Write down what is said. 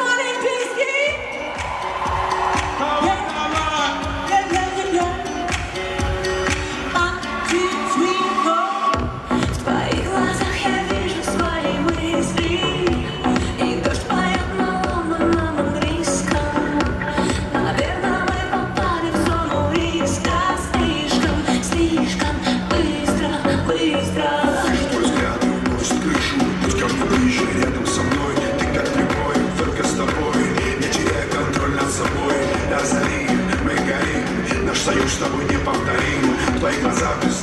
in mas a visão.